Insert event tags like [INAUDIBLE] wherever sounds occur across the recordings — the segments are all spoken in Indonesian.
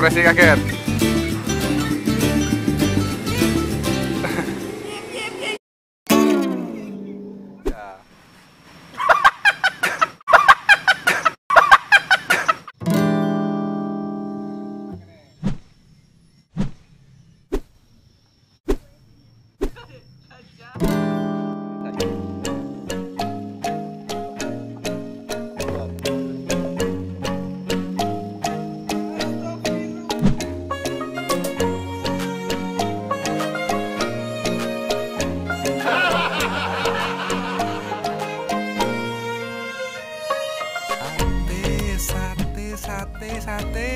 Presiden sate,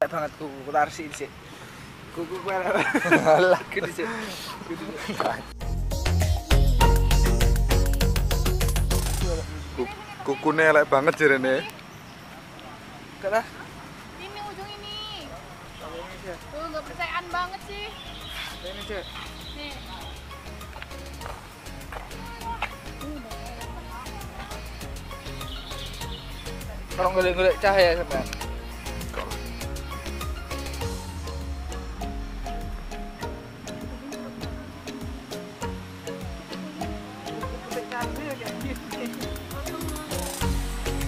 banget kuku ku tarsi sih kuku ku lah gede sih Kukune elek banget jarene. Enggak lah Ini ujung ini. Tuh nggak percayaan banget sih. ini cek Nih. kalau golek-golek cahaya sampean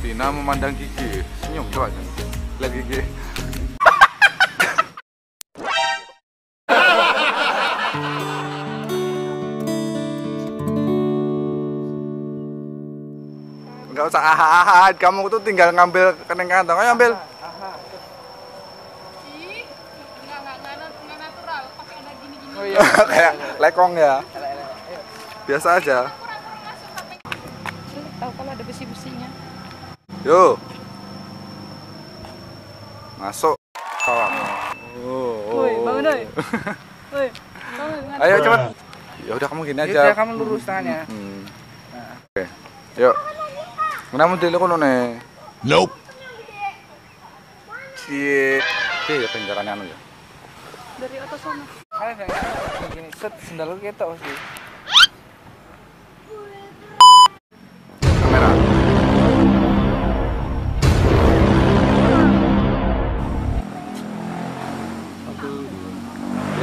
Tina memandang gigi, senyum coba. Lihat gigi. Enggak usah ah kamu tuh tinggal ngambil kening kantong, ayo ambil. Ih, nggak nggak nggak nat- nggak natural. Pakai ada gini-gini. oh iya [LAUGHS] Kayak lekong ya. Biasa aja. Tahu kalau ada besi-besinya. Yo. Masuk. Kawan. Oh. Woi, bangun, woi. [LAUGHS] Woi, Bangun, Ayo cepet. Ya udah kamu gini ya aja. kamu lurus tangannya Hmm. Oke. Yuk. Kenapa dulu kono ne? Nope. Cie. Cie ya penjarannya anu ya. dari atas sana. kalian yang gini set sendal ketok pasti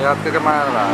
やってる前なら。